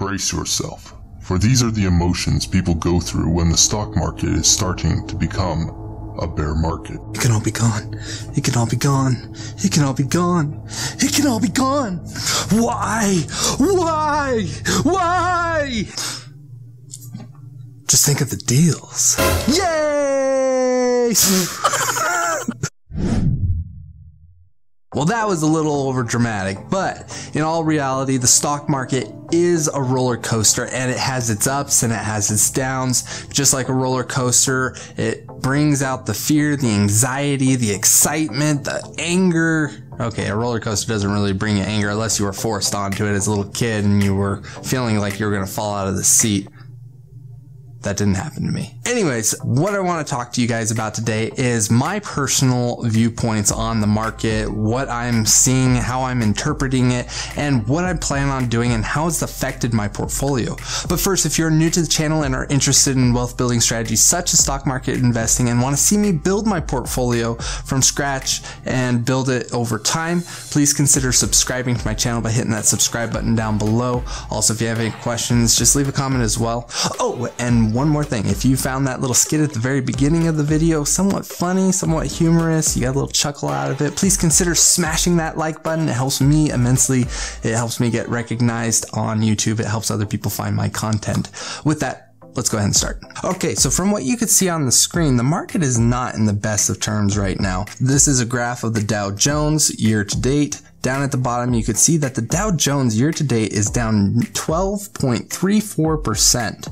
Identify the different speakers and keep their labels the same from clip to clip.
Speaker 1: Brace yourself, for these are the emotions people go through when the stock market is starting to become a bear market.
Speaker 2: It can all be gone. It can all be gone. It can all be gone. It can all be gone. Why? Why? Why? Just think of the deals. Yay! Well, that was a little over dramatic, but in all reality, the stock market is a roller coaster and it has its ups and it has its downs. Just like a roller coaster, it brings out the fear, the anxiety, the excitement, the anger. Okay, a roller coaster doesn't really bring you anger unless you were forced onto it as a little kid and you were feeling like you were going to fall out of the seat. That didn't happen to me. Anyways, what I want to talk to you guys about today is my personal viewpoints on the market, what I'm seeing, how I'm interpreting it, and what I plan on doing and how it's affected my portfolio. But first, if you're new to the channel and are interested in wealth building strategies such as stock market investing and want to see me build my portfolio from scratch and build it over time, please consider subscribing to my channel by hitting that subscribe button down below. Also, if you have any questions, just leave a comment as well. Oh, and one more thing. If you found that little skit at the very beginning of the video somewhat funny, somewhat humorous, you got a little chuckle out of it, please consider smashing that like button. It helps me immensely. It helps me get recognized on YouTube. It helps other people find my content. With that, let's go ahead and start. Okay, so from what you could see on the screen, the market is not in the best of terms right now. This is a graph of the Dow Jones year to date. Down at the bottom, you could see that the Dow Jones year to date is down 12.34%.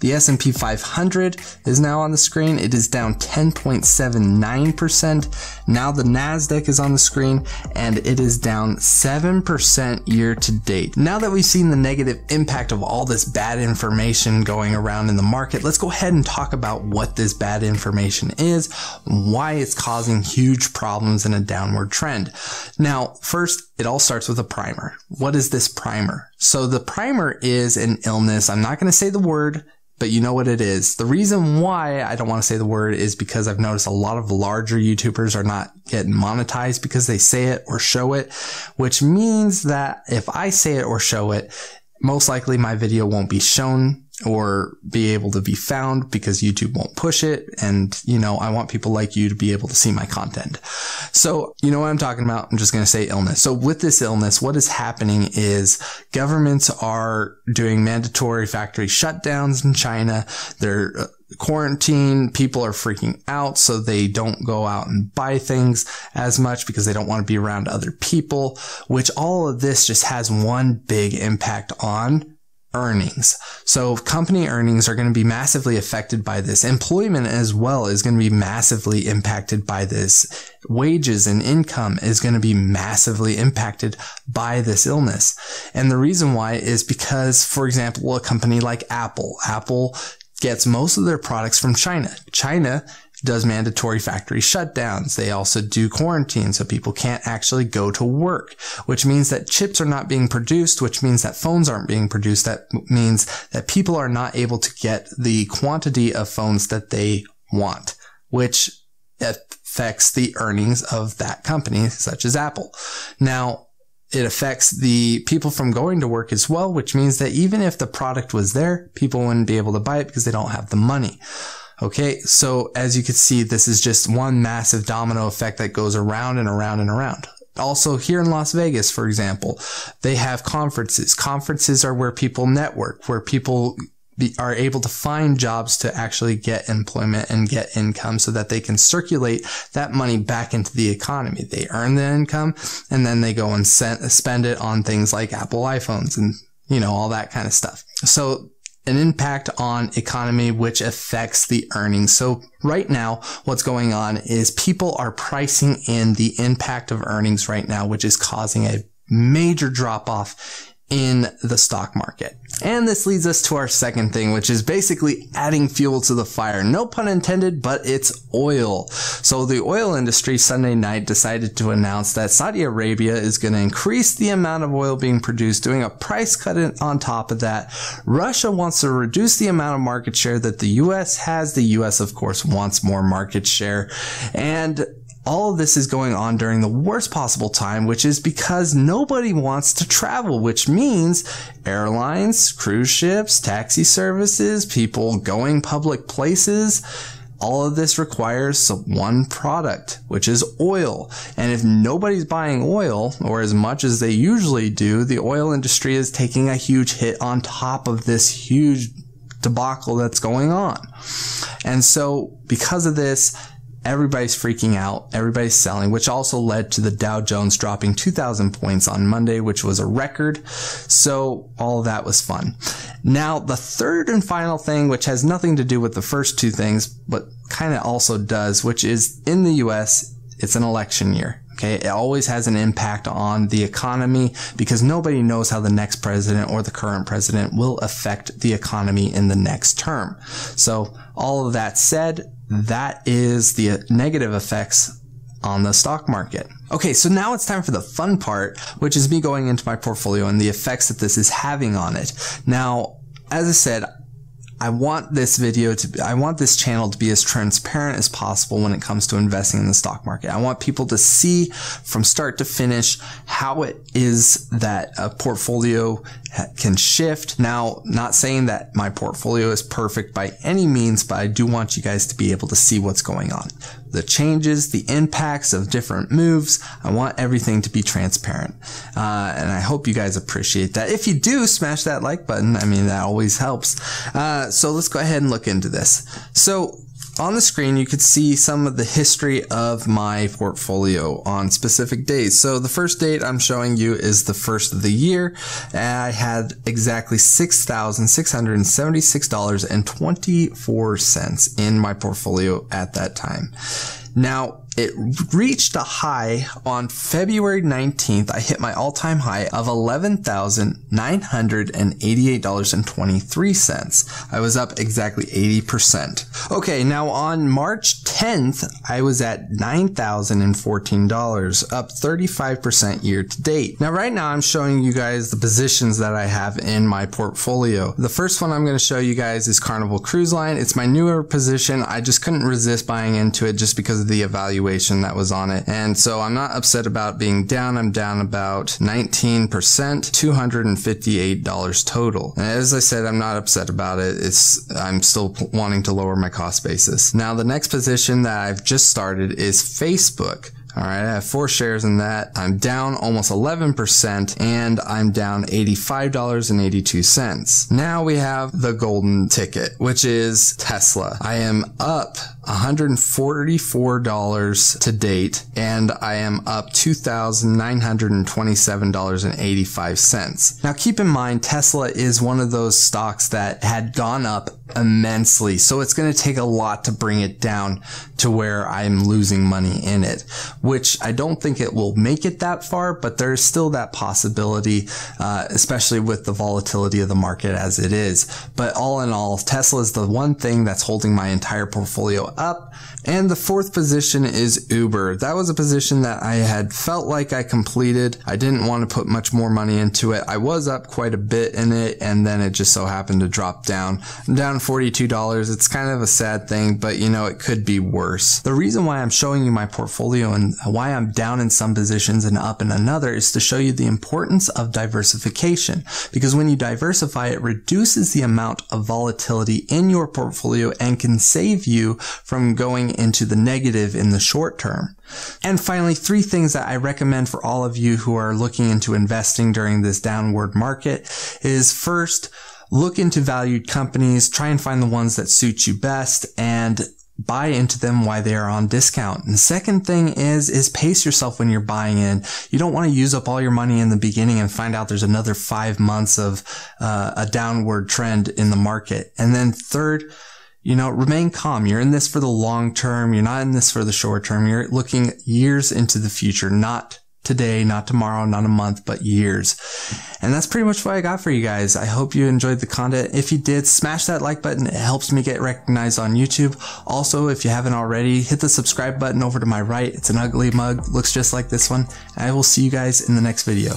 Speaker 2: The S&P 500 is now on the screen. It is down 10.79%. Now the Nasdaq is on the screen and it is down 7% year to date. Now that we've seen the negative impact of all this bad information going around in the market, let's go ahead and talk about what this bad information is, why it's causing huge problems in a downward trend. Now, first, it all starts with a primer. What is this primer? So the primer is an illness. I'm not going to say the word but you know what it is. The reason why I don't want to say the word is because I've noticed a lot of larger YouTubers are not getting monetized because they say it or show it, which means that if I say it or show it, most likely my video won't be shown or be able to be found because YouTube won't push it. And, you know, I want people like you to be able to see my content. So, you know what I'm talking about? I'm just going to say illness. So with this illness, what is happening is governments are doing mandatory factory shutdowns in China. They're uh, quarantine. People are freaking out. So they don't go out and buy things as much because they don't want to be around other people, which all of this just has one big impact on earnings. So company earnings are going to be massively affected by this. Employment as well is going to be massively impacted by this. Wages and income is going to be massively impacted by this illness. And the reason why is because, for example, a company like Apple, Apple gets most of their products from China. China does mandatory factory shutdowns. They also do quarantine so people can't actually go to work, which means that chips are not being produced, which means that phones aren't being produced. That means that people are not able to get the quantity of phones that they want, which affects the earnings of that company, such as Apple. Now, it affects the people from going to work as well, which means that even if the product was there, people wouldn't be able to buy it because they don't have the money. Okay, so as you can see, this is just one massive domino effect that goes around and around and around. Also, here in Las Vegas, for example, they have conferences. Conferences are where people network, where people be, are able to find jobs to actually get employment and get income so that they can circulate that money back into the economy. They earn the income and then they go and spend it on things like Apple iPhones and, you know, all that kind of stuff. So an impact on economy which affects the earnings. So right now, what's going on is people are pricing in the impact of earnings right now, which is causing a major drop off in the stock market. And this leads us to our second thing, which is basically adding fuel to the fire. No pun intended, but it's oil. So the oil industry Sunday night decided to announce that Saudi Arabia is going to increase the amount of oil being produced, doing a price cut on top of that. Russia wants to reduce the amount of market share that the US has. The US, of course, wants more market share. And all of this is going on during the worst possible time, which is because nobody wants to travel, which means airlines, cruise ships, taxi services, people going public places, all of this requires one product, which is oil. And if nobody's buying oil, or as much as they usually do, the oil industry is taking a huge hit on top of this huge debacle that's going on. And so because of this, everybody's freaking out, everybody's selling, which also led to the Dow Jones dropping 2,000 points on Monday, which was a record. So all of that was fun. Now, the third and final thing, which has nothing to do with the first two things, but kind of also does, which is in the US, it's an election year. Okay. It always has an impact on the economy because nobody knows how the next president or the current president will affect the economy in the next term. So all of that said, that is the negative effects on the stock market. Okay, so now it's time for the fun part, which is me going into my portfolio and the effects that this is having on it. Now, as I said, I want this video to be, I want this channel to be as transparent as possible when it comes to investing in the stock market. I want people to see from start to finish how it is that a portfolio can shift. Now, not saying that my portfolio is perfect by any means, but I do want you guys to be able to see what's going on. The changes, the impacts of different moves. I want everything to be transparent. Uh, and I hope you guys appreciate that. If you do, smash that like button. I mean, that always helps. Uh, so let's go ahead and look into this. So on the screen, you could see some of the history of my portfolio on specific days. So the first date I'm showing you is the first of the year. I had exactly $6,676.24 in my portfolio at that time. Now, it reached a high on February 19th. I hit my all time high of $11,988.23. I was up exactly 80%. Okay, now on March 10th, I was at $9,014, up 35% year to date. Now, right now, I'm showing you guys the positions that I have in my portfolio. The first one I'm going to show you guys is Carnival Cruise Line. It's my newer position. I just couldn't resist buying into it just because of the evaluation that was on it. And so I'm not upset about being down. I'm down about 19%, $258 total. And as I said, I'm not upset about it. It's, I'm still wanting to lower my cost basis. Now, the next position that I've just started is Facebook. All right, I have four shares in that. I'm down almost 11% and I'm down $85.82. Now we have the golden ticket, which is Tesla. I am up $144 to date and I am up $2,927.85. Now keep in mind, Tesla is one of those stocks that had gone up immensely. So it's going to take a lot to bring it down to where I'm losing money in it, which I don't think it will make it that far, but there's still that possibility, uh, especially with the volatility of the market as it is. But all in all, Tesla is the one thing that's holding my entire portfolio up. And the fourth position is Uber. That was a position that I had felt like I completed. I didn't want to put much more money into it. I was up quite a bit in it and then it just so happened to drop down. I'm down $42. It's kind of a sad thing, but you know, it could be worse. The reason why I'm showing you my portfolio and why I'm down in some positions and up in another is to show you the importance of diversification. Because when you diversify, it reduces the amount of volatility in your portfolio and can save you from going into the negative in the short term. And finally, three things that I recommend for all of you who are looking into investing during this downward market is first, look into valued companies, try and find the ones that suit you best and buy into them while they are on discount. And the second thing is, is pace yourself when you're buying in. You don't want to use up all your money in the beginning and find out there's another five months of uh, a downward trend in the market. And then third, you know, remain calm. You're in this for the long term. You're not in this for the short term. You're looking years into the future, not today, not tomorrow, not a month, but years. And that's pretty much what I got for you guys. I hope you enjoyed the content. If you did, smash that like button. It helps me get recognized on YouTube. Also, if you haven't already, hit the subscribe button over to my right. It's an ugly mug, looks just like this one. I will see you guys in the next video.